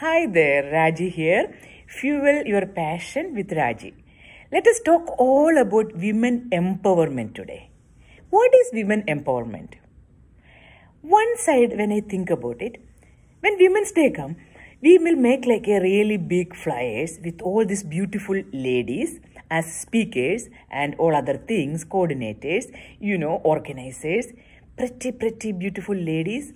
Hi there, Raji here. Fuel your passion with Raji. Let us talk all about women empowerment today. What is women empowerment? One side, when I think about it, when Women's Day come, we will make like a really big flyers with all these beautiful ladies as speakers and all other things, coordinators, you know, organizers, pretty, pretty beautiful ladies.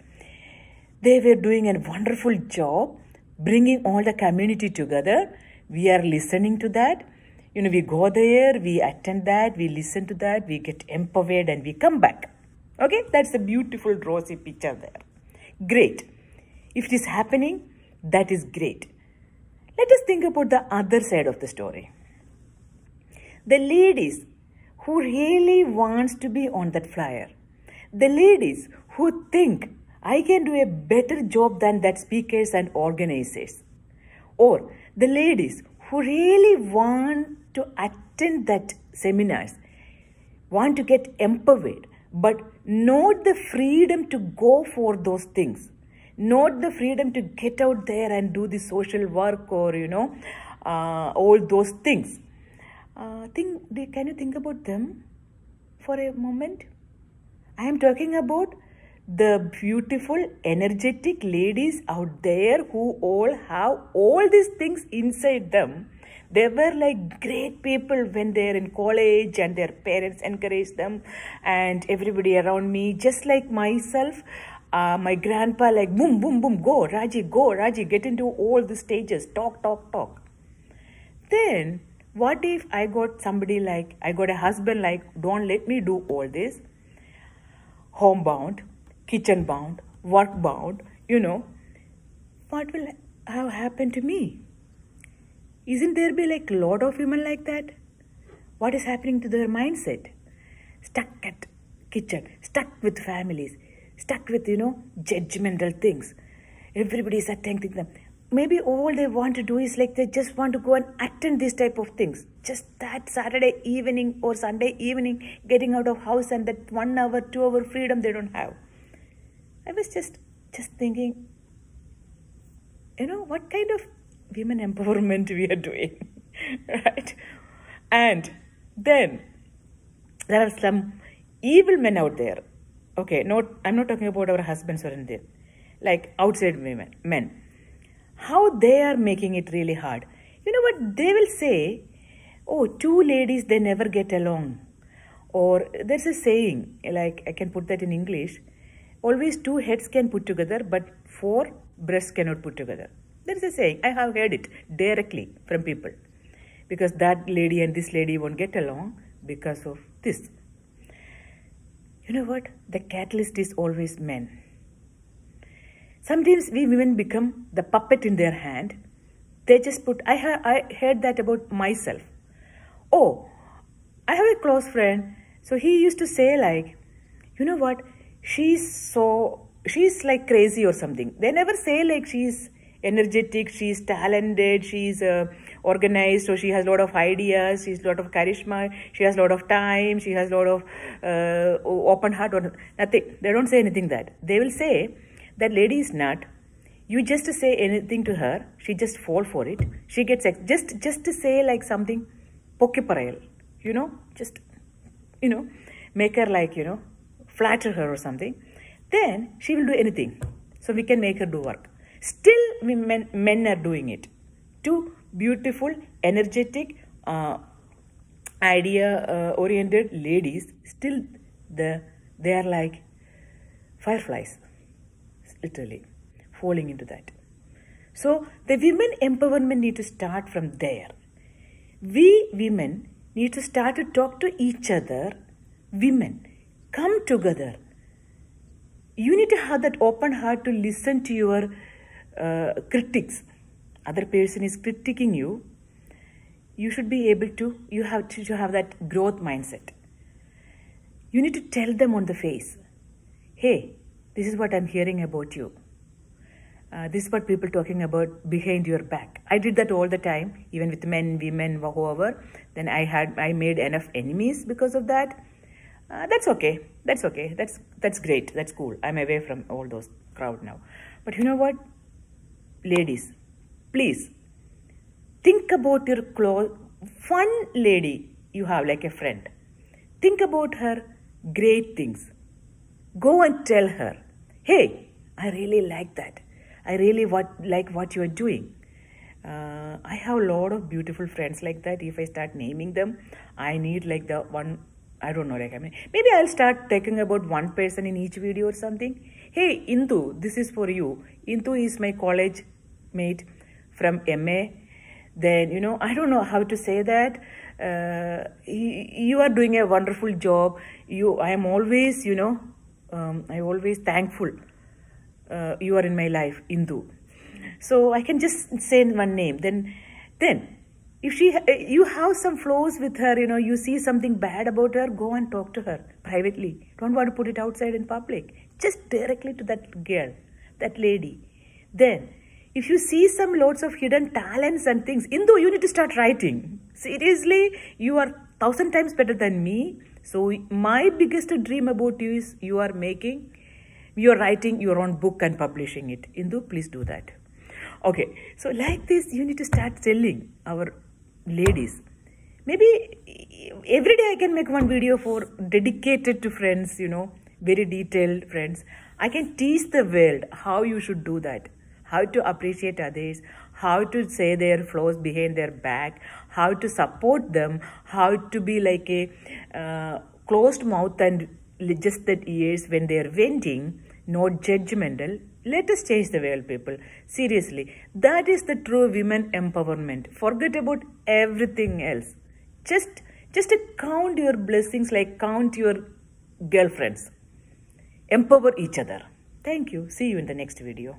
They were doing a wonderful job bringing all the community together. We are listening to that. You know, we go there, we attend that, we listen to that, we get empowered, and we come back. Okay, that's a beautiful rosy picture there. Great. If it is happening, that is great. Let us think about the other side of the story. The ladies who really wants to be on that flyer. The ladies who think I can do a better job than that speakers and organizers. Or the ladies who really want to attend that seminars, want to get empowered, but not the freedom to go for those things, not the freedom to get out there and do the social work or, you know, uh, all those things. Uh, think, can you think about them for a moment? I am talking about the beautiful, energetic ladies out there who all have all these things inside them. They were like great people when they're in college and their parents encouraged them, and everybody around me, just like myself. Uh, my grandpa, like, boom, boom, boom, go, Raji, go, Raji, get into all the stages, talk, talk, talk. Then, what if I got somebody like, I got a husband like, don't let me do all this, homebound, kitchen bound, work bound, you know, what will have happened to me? Isn't there be like a lot of women like that? What is happening to their mindset? Stuck at kitchen, stuck with families, stuck with, you know, judgmental things. Everybody is attacking them. Maybe all they want to do is like they just want to go and attend these type of things. Just that Saturday evening or Sunday evening, getting out of house and that one hour, two hour freedom they don't have. I was just just thinking, you know, what kind of women empowerment we are doing, right? And then there are some evil men out there. Okay, not I'm not talking about our husbands or anything, like outside women, men. How they are making it really hard. You know what they will say? Oh, two ladies they never get along. Or there's a saying, like I can put that in English always two heads can put together, but four breasts cannot put together. There is a saying, I have heard it directly from people. Because that lady and this lady won't get along because of this. You know what? The catalyst is always men. Sometimes we women become the puppet in their hand. They just put, I, ha- I heard that about myself. Oh, I have a close friend. So he used to say, like, you know what? She's so she's like crazy or something. They never say like she's energetic she's talented she's uh, organized so she has a lot of ideas she's a lot of charisma she has a lot of time she has a lot of uh, open heart or nothing. They don't say anything that. They will say that lady is not. You just say anything to her she just fall for it. She gets ex- just just to say like something pokeparayal you know just you know make her like you know flatter her or something, then she will do anything. So we can make her do work. Still, we men, men are doing it. Two beautiful, energetic, uh, idea-oriented ladies, still the they are like fireflies, literally, falling into that. So the women empowerment need to start from there. We women need to start to talk to each other, women come together. You need to have that open heart to listen to your uh, critics. Other person is critiquing you. You should be able to, you have to, to have that growth mindset. You need to tell them on the face, hey, this is what I'm hearing about you. Uh, this is what people talking about behind your back. I did that all the time, even with men, women, whoever. Then I had I made enough enemies because of that uh, that's okay. That's okay. That's that's great. That's cool. I'm away from all those crowd now. But you know what? Ladies, please think about your close one lady you have like a friend. Think about her great things. Go and tell her, hey, I really like that. I really what, like what you are doing. Uh, I have a lot of beautiful friends like that. If I start naming them, I need like the one, I don't know, like I mean, maybe I'll start talking about one person in each video or something. Hey, Indu, this is for you. Indu is my college mate from MA. Then, you know, I don't know how to say that. Uh, you are doing a wonderful job. You, I am always, you know, um, I always thankful. Uh, you are in my life, Indu. So I can just say one name. Then, then if she, eh, you have some flaws with her, you know, you see something bad about her, go and talk to her privately. Don't want to put it outside in public. Just directly to that girl, that lady. Then, if you see some loads of hidden talents and things, Indu, you need to start writing. Seriously, you are thousand times better than me. So my biggest dream about you is you are making, you are writing your own book and publishing it. Indu, please do that. Okay, so like this, you need to start selling our ladies. Maybe every day I can make one video for dedicated to friends, you know, very detailed friends. I can teach the world how you should do that, how to appreciate others, how to say their flaws behind their back, how to support them, how to be like a uh, closed mouth and just that ears when they're venting, not judgmental, let us change the world, people. Seriously, that is the true women empowerment. Forget about everything else. Just, just count your blessings like count your girlfriends. Empower each other. Thank you. See you in the next video.